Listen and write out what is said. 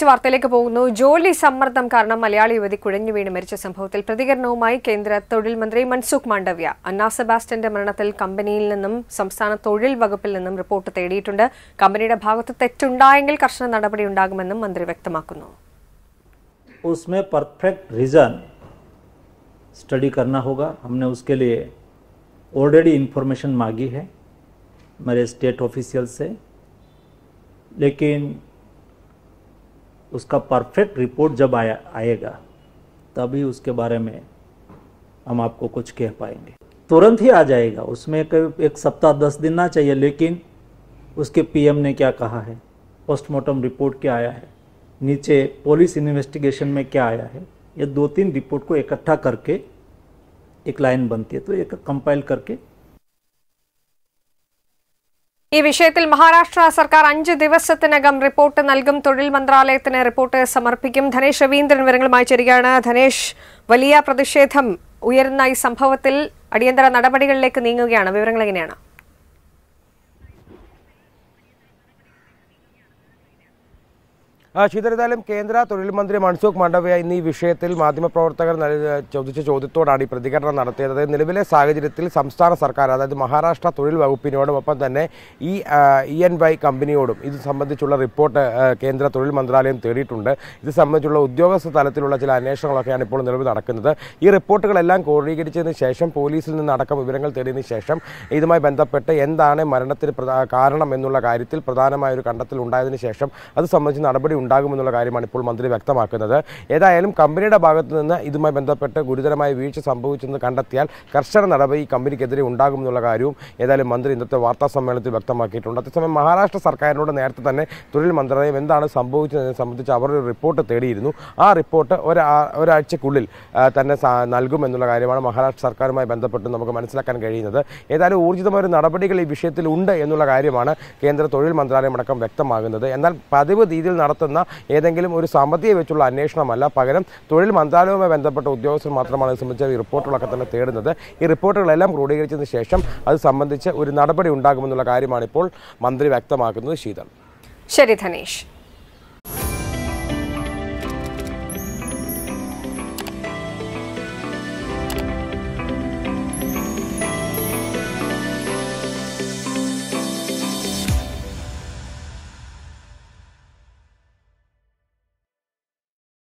മറ്റു വാർത്തയിലേക്ക് പോകുന്നു ജോലി സമ്മർദ്ദം കാരണം മലയാളി യുവതി കുഴഞ്ഞു വീണ് മരിച്ച സംഭവത്തിൽ പ്രതികരണവുമായി കേന്ദ്ര തൊഴിൽ മന്ത്രി മൻസുഖ് മാണ്ഡവ്യ അന്ന സെബാസ്റ്റ്യന്റെ മരണത്തിൽ കമ്പനിയിൽ നിന്നും സംസ്ഥാന തൊഴിൽ വകുപ്പിൽ നിന്നും റിപ്പോർട്ട് തേടിയിട്ടുണ്ട് കമ്പനിയുടെ ഭാഗത്ത് തെറ്റുണ്ടായെങ്കിൽ കർശന നടപടി ഉണ്ടാകുമെന്നും മന്ത്രി വ്യക്തമാക്കുന്നു उसमें परफेक्ट रीज़न स्टडी करना होगा हमने उसके लिए ऑलरेडी इन्फॉर्मेशन मांगी है मेरे स्टेट ऑफिशियल से लेकिन उसका परफेक्ट रिपोर्ट जब आया आएगा तभी उसके बारे में हम आपको कुछ कह पाएँगे। तुरंत ही आ जाएगा उसमें एक, एक सप्ताह दस दिन ना चाहिए लेकिन उसके पीएम ने क्या कहा है? पोस्टमार्टम रिपोर्ट क्या आया है? नीचे पुलिस इन्वेस्टिगेशन में क्या आया है? ये दो तीन रिपोर्ट को इकट्ठा करके एक लाइन बनती है तो एक कंपाइल करके ഈ വിഷയത്തിൽ മഹാരാഷ്ട്ര സർക്കാർ അഞ്ച് ദിവസത്തിനകം റിപ്പോർട്ട് നൽകും. തൊഴിൽ മന്ത്രാലയത്തിന് റിപ്പോർട്ട് സമർപ്പിക്കും. ധനേഷ് രവീന്ദ്രൻ വിവരങ്ങളുമായി ചേരുകയാണ്. ധനേഷ് വലിയ പ്രതിഷേധം ഉയർന്ന ഈ സംഭവത്തിൽ അടിയന്തര നടപടികളിലേക്ക് നീങ്ങുകയാണ്. വിവരങ്ങൾ എങ്ങനെയാണ്? ആ, ശീതളിതായാലും കേന്ദ്ര തൊഴിൽ മന്ത്രി മൻസുഖ് മാണ്ഡവ്യ ഇന്ന് ഈ വിഷയത്തിൽ മാധ്യമപ്രവർത്തകർ ചോദിച്ച ചോദ്യത്തോടാണ് ഈ പ്രതികരണം നടത്തിയത്. നിലവിലെ സാഹചര്യത്തിൽ സംസ്ഥാന സർക്കാർ അതായത് മഹാരാഷ്ട്ര തൊഴിൽ വകുപ്പിനോടും ഒപ്പം തന്നെ ഈ ഇ എൻ വൈ കമ്പനിയോടും ഇത് സംബന്ധിച്ചുള്ള റിപ്പോർട്ട് കേന്ദ്ര തൊഴിൽ മന്ത്രാലയം തേടിയിട്ടുണ്ട്. ഇത് സംബന്ധിച്ചുള്ള ഉദ്യോഗസ്ഥ തലത്തിലുള്ള ചില അന്വേഷണങ്ങളൊക്കെയാണ് ഇപ്പോൾ നിലവിൽ നടക്കുന്നത്. ഈ റിപ്പോർട്ടുകളെല്ലാം ക്രോഡീകരിച്ചതിന് ശേഷം പോലീസിൽ നിന്ന് അടക്കം വിവരങ്ങൾ തേടിയതിനു ശേഷം ഇതുമായി ബന്ധപ്പെട്ട് എന്താണ് മരണത്തിന് കാരണം എന്നുള്ള കാര്യത്തിൽ പ്രധാനമായ ഒരു കണ്ടെത്തൽ ഉണ്ടായതിനു ശേഷം അത് സംബന്ധിച്ച് നടപടി ഉണ്ടാകുമെന്നുള്ള കാര്യമാണ് ഇപ്പോൾ മന്ത്രി വ്യക്തമാക്കുന്നത്. ഏതായാലും കമ്പനിയുടെ ഭാഗത്ത് നിന്ന് ഇതുമായി ബന്ധപ്പെട്ട് ഗുരുതരമായ വീഴ്ച സംഭവിച്ചെന്ന് കണ്ടെത്തിയാൽ കർശന നടപടി കമ്പനിക്കെതിരെ ഉണ്ടാകുമെന്നുള്ള കാര്യവും ഏതായാലും മന്ത്രി ഇന്നത്തെ വാർത്താ സമ്മേളനത്തിൽ വ്യക്തമാക്കിയിട്ടുണ്ട്. അതേസമയം മഹാരാഷ്ട്ര സർക്കാരിനോട് നേരത്തെ തന്നെ തൊഴിൽ മന്ത്രാലയം എന്താണ് സംഭവിച്ചതെന്നതിനെ സംബന്ധിച്ച് അവർ ഒരു റിപ്പോർട്ട് തേടിയിരുന്നു. ആ റിപ്പോർട്ട് ഒരാ ഒരാഴ്ചക്കുള്ളിൽ തന്നെ നൽകുമെന്നുള്ള കാര്യമാണ് മഹാരാഷ്ട്ര സർക്കാരുമായി ബന്ധപ്പെട്ട് നമുക്ക് മനസ്സിലാക്കാൻ കഴിയുന്നത്. ഏതായാലും ഊർജിതമായ ഒരു നടപടികൾ ഈ വിഷയത്തിൽ ഉണ്ട് എന്നുള്ള കാര്യമാണ് കേന്ദ്ര തൊഴിൽ മന്ത്രാലയം അടക്കം വ്യക്തമാകുന്നത്. എന്നാൽ പതിവ് രീതിയിൽ നടത്തുന്ന ഏതെങ്കിലും ഒരു സമിതിയെ വെച്ചുള്ള അന്വേഷണമല്ല. പകരം തൊഴിൽ മന്ത്രാലയവുമായി ബന്ധപ്പെട്ട ഉദ്യോഗസ്ഥർ മാത്രമാണ് ഇത് സംബന്ധിച്ച ഈ റിപ്പോർട്ടുകളൊക്കെ തന്നെ തേടുന്നത്. ഈ റിപ്പോർട്ടുകളെല്ലാം ക്രോഡീകരിച്ചതിന് ശേഷം അത് സംബന്ധിച്ച് ഒരു നടപടി ഉണ്ടാകുമെന്നുള്ള കാര്യമാണ് ഇപ്പോൾ മന്ത്രി വ്യക്തമാക്കുന്നത്. ശീതൾ. ശരി ധനേഷ്.